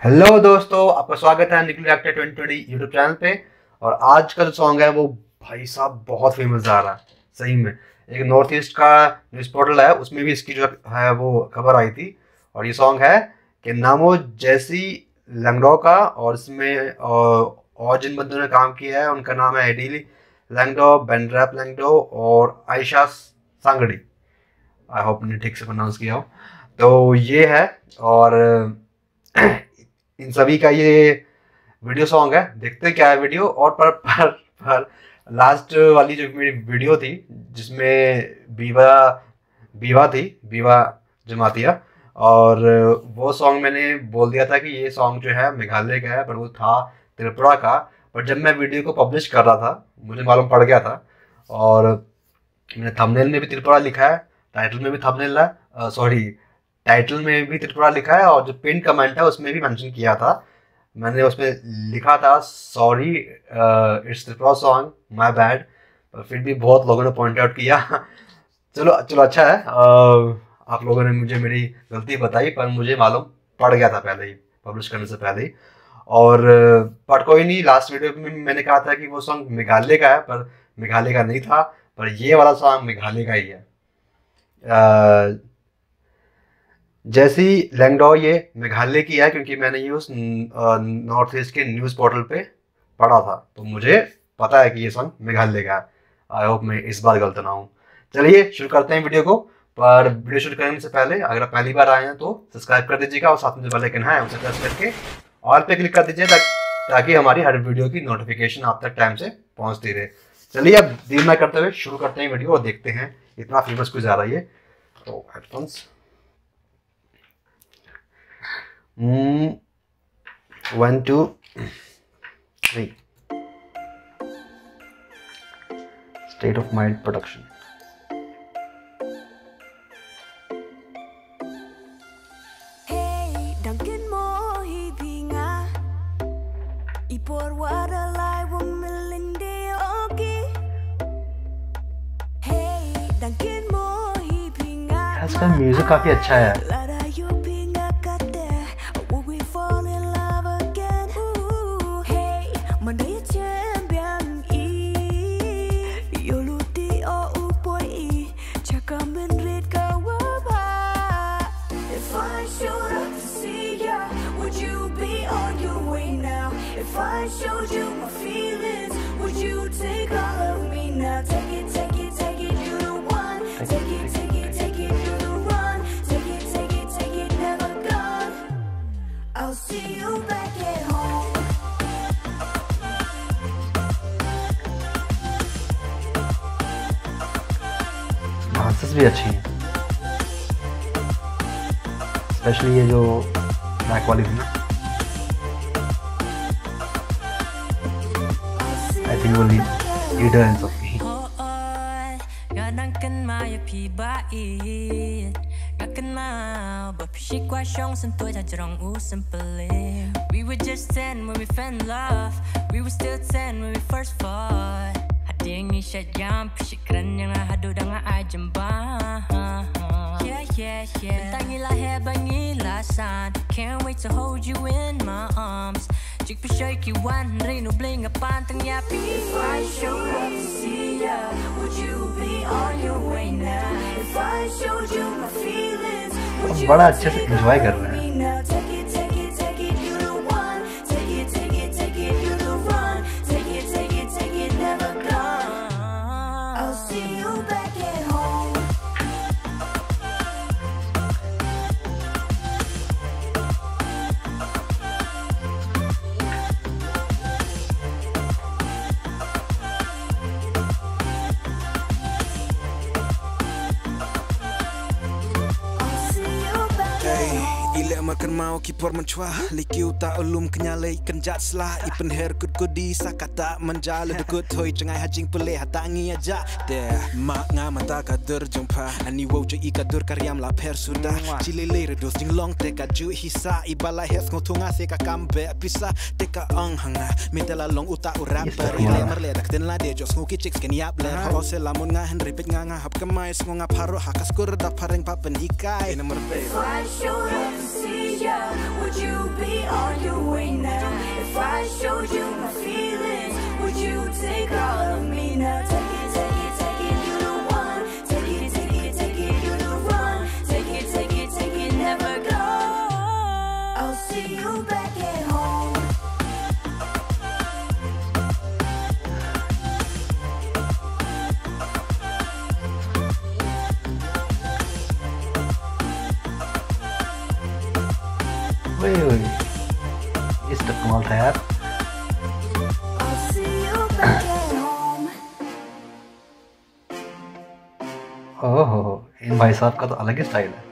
Hello दोस्तों, आपका स्वागत है निकल actor twenty twenty YouTube channel पे। और आज का जो सॉन्ग है वो भाई साहब बहुत फ़ेमस जा रहा है, सही में। एक नॉर्थ ईस्ट का न्यूज़ पोर्टल है, उसमें भी इसकी जो है वो खबर आई थी। और ये सॉन्ग है कि नामो जैसी लंगडो का, और इसमें और जिन बंदों ने काम किया है, उनका नाम है एडीली लैंगडो बेंड्रैप लैंगडो और आयशा सांगड़ी आई होप ने ठीक से प्रोनाउंस किया हो। तो ये है, और इन सभी का ये वीडियो सॉन्ग है। देखते क्या है वीडियो। और पर पर पर लास्ट वाली जो मेरी वीडियो थी, जिसमें बीवा बीवा थी, बीवा जमातिया, और वो सॉन्ग मैंने बोल दिया था कि ये सॉन्ग जो है मेघालय का है, पर वो था त्रिपुरा का। पर जब मैं वीडियो को पब्लिश कर रहा था, मुझे मालूम पड़ गया था, और मैंने थंबनेल में भी त्रिपुरा लिखा है टाइटल में भी थंबनेल है सॉरी टाइटल में भी त्रिपुरा लिखा है और जो पिन कमेंट है उसमें भी मेंशन किया था। मैंने उसमें लिखा था sorry it's Tripura song my bad पर फिर भी बहुत लोगों ने पॉइंट आउट किया। चलो चलो अच्छा है। Uh, आप लोगों ने मुझे मेरी गलती बताई पर मुझे मालूम पड़ गया था पहले ही पब्लिश करने से पहले ही। और बट कोई नहीं लास्ट वीडियो में मैंने कहा था कि वो सॉन्ग मेघालय का है पर मेघालय का नहीं था पर ये वाला सॉन्ग मेघालय का ही है। जैसी लैंगडो ये मेघालय की है, क्योंकि मैंने ये उस नॉर्थ ईस्ट के न्यूज़ पोर्टल पे पढ़ा था। तो मुझे पता है कि ये सॉन्ग मेघालय का है। आई होप मैं इस बार गलत ना हूँ। चलिए, शुरू करते हैं वीडियो को। पर वीडियो शुरू करने से पहले, अगर आप पहली बार आए हैं तो सब्सक्राइब कर दीजिएगा और साथ में जो कहना है, उसे प्रेस करके ऑल पे क्लिक कर दीजिए, ताकि हमारी हर वीडियो की नोटिफिकेशन आप तक टाइम से पहुँचती रहे। चलिए, अब देर ना करते हुए शुरू करते हैं वीडियो और देखते हैं, इतना फ़ेमस कुछ जा रहा है तो headphones one two three state of mind production इसका म्यूज़िक काफ़ी अच्छा है डांसेस भी अच्छी हैं स्पेशली ये जो ब्लैक वाली थी ना think will lead leader and Sophie. We were just ten when we found love. We were still ten when we first fought. Ading niya jam, si kren yung lahat doon daga ay jumbang. Yeah yeah yeah. Bintang nilahe banylasan. Can't wait to hold you in my arms If I see Would you बड़ा अच्छे से enjoy कर रहे हैं। Makan mau kipor mencuah Liki uta ulum kenyalai kenjat selah. Ipen her kut kudi sakata menjala Dekut hoi cengai hajing pelih hatangi aja. Deh mak nga mata kadur jumpa. Ani wow jo ikadur karyam la per sudah. Cile le redos jing long teka ju hisa. Ibala hes ngotunga seka kambe pisa. Teka ong hanga Mitela long uta urap Beri le merle dak den la de jos nguki chicks ken yap le. Hao se lamun nga henry pit nga nga hap kemai Sngo nga paro hakas kur da pareng papen hikai. If I showed up to see ya, would you be arguing now? If I showed you my feelings, would you take all of me now? Take it, take it, take it, you the one. Take it, take it, take it, you the run. Take it, take it, take it, never go. I'll see you back at home. इन भाई साहब का तो अलग ही style है।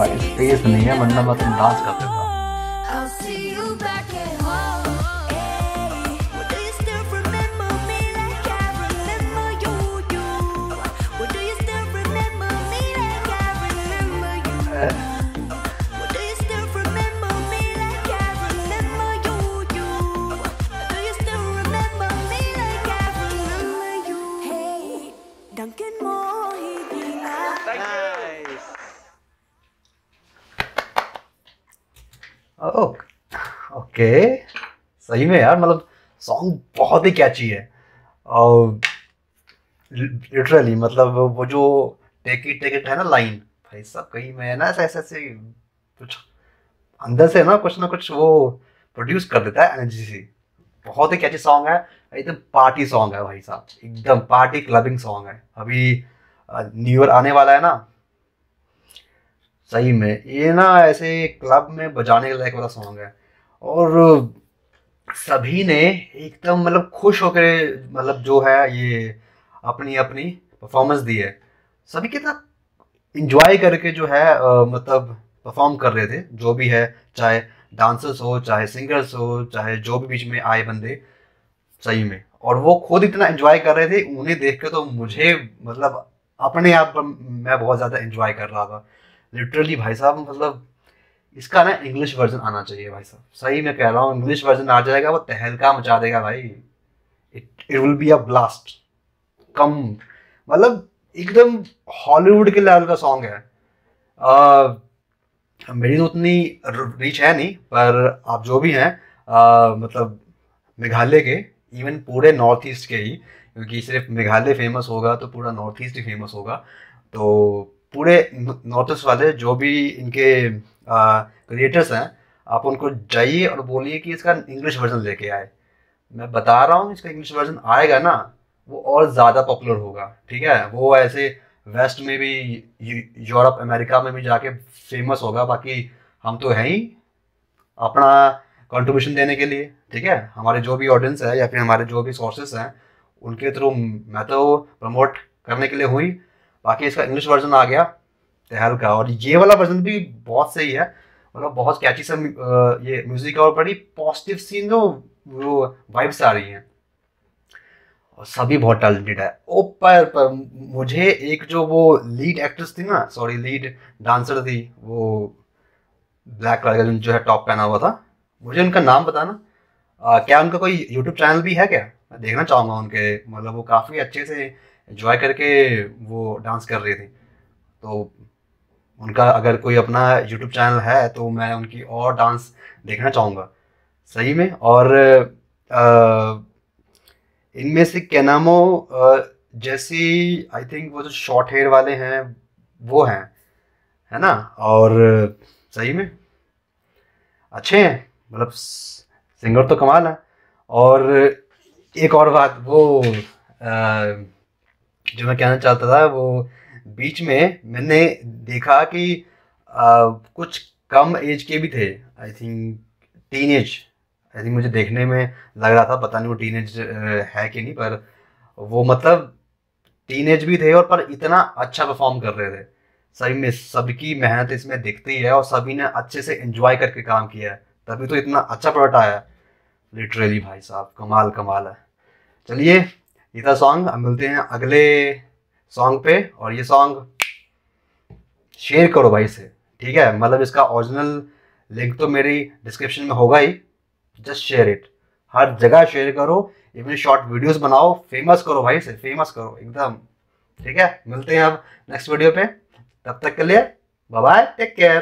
भाई space नहीं है वरना मैं तुम डांस करते ओके सही में यार मतलब सॉन्ग बहुत ही कैची है। और लिटरली मतलब वो जो टेक इट टेक इट है ना लाइन भाई साहब, कहीं मैं ना ऐसे ऐसे ऐसे कुछ अंदर से ना कुछ ना कुछ वो प्रोड्यूस कर देता है एनर्जी से। बहुत ही कैची सॉन्ग है, एकदम पार्टी सॉन्ग है भाई साहब, एकदम पार्टी क्लबिंग सॉन्ग है। अभी न्यू ईयर आने वाला है ना, सही में ये ना ऐसे क्लब में बजाने के लायक वाला सॉन्ग है। और सभी ने एकदम मतलब खुश होकर मतलब जो है ये अपनी अपनी परफॉर्मेंस दी है। सभी कितना इंजॉय करके जो है मतलब परफॉर्म कर रहे थे, जो भी है, चाहे डांसर्स हो, चाहे सिंगर्स हो, चाहे जो भी बीच में आए बंदे, सही में। और वो खुद इतना एंजॉय कर रहे थे, उन्हें देख के तो मुझे मतलब अपने आप मैं बहुत ज़्यादा एंजॉय कर रहा था। लिटरली भाई साहब मतलब इसका ना इंग्लिश वर्जन आना चाहिए भाई साहब। सही मैं कह रहा हूँ इंग्लिश वर्जन आ जाएगा वो तहलका मचा देगा भाई। It it will be a blast कम मतलब एकदम हॉलीवुड के लेवल का सॉन्ग है। अ, मेरी तो उतनी रीच है नहीं पर आप जो भी हैं मतलब मेघालय के इवन पूरे नॉर्थ ईस्ट के ही क्योंकि सिर्फ़ मेघालय फ़ेमस होगा तो पूरा नॉर्थ ईस्ट ही फ़ेमस होगा। तो पूरे नॉर्थ ईस्ट वाले जो भी इनके क्रिएटर्स हैं, आप उनको जाइए और बोलिए कि इसका इंग्लिश वर्जन लेके आए। मैं बता रहा हूँ, इसका इंग्लिश वर्जन आएगा ना, वो और ज़्यादा पॉपुलर होगा, ठीक है? वो ऐसे वेस्ट में भी यूरोप अमेरिका में भी जाके फ़ेमस होगा, बाकी हम तो हैं ही अपना कंट्रीब्यूशन देने के लिए, ठीक है? हमारे जो भी ऑडियंस है या फिर हमारे जो भी सोर्सेस हैं, उनके थ्रू मैं तो प्रमोट करने के लिए हुई बाकी इसका इंग्लिश वर्जन आ गया। तहल का और ये वाला वर्जन भी बहुत सही है। मतलब बहुत कैची सा ये म्यूज़िक और बड़ी पॉजिटिव सीन जो वो वाइब्स आ रही हैं। और सभी बहुत टैलेंटेड है। ओ पर, पर मुझे एक जो वो लीड एक्ट्रेस थी ना सॉरी लीड डांसर थी वो ब्लैक कलर का जो है टॉप पहना हुआ था। मुझे उनका नाम बताना आ, क्या उनका कोई यूट्यूब चैनल भी है क्या? मैं देखना चाहूँगा उनके। मतलब वो काफ़ी अच्छे से एंजॉय करके वो डांस कर रही थी। तो उनका अगर कोई अपना यूट्यूब चैनल है तो मैं उनकी और डांस देखना चाहूँगा। सही में? और इनमें से क्या नामो जैसी आई थिंक वो जो शॉर्ट हेयर वाले हैं वो हैं है ना? और सही में? अच्छे हैं। मतलब सिंगर तो कमाल है। और एक और बात वो अ, जो मैं कहना चाहता था वो बीच में मैंने देखा कि अ, कुछ कम एज के भी थे। I think teen age I think मुझे देखने में लग रहा था पता नहीं वो टीन एज है कि नहीं पर वो मतलब टीनेज भी थे और पर इतना अच्छा परफॉर्म कर रहे थे। सही में सबकी मेहनत इसमें दिखती है और सभी ने अच्छे से एंजॉय करके काम किया है। तभी तो इतना अच्छा प्रोडक्ट आया। लिटरली भाई साहब कमाल कमाल है। चलिए ये था सॉन्ग अब मिलते हैं अगले सॉन्ग पे, और ये सॉन्ग शेयर करो भाई से ठीक है? मतलब इसका ओरिजिनल लिंक तो मेरी डिस्क्रिप्शन में होगा ही जस्ट शेयर इट हर जगह शेयर करो इवन शॉर्ट वीडियोस बनाओ फ़ेमस करो भाई से फ़ेमस करो, एकदम, ठीक है? मिलते हैं अब नेक्स्ट वीडियो पे, तब तक के लिए बाय टेक केयर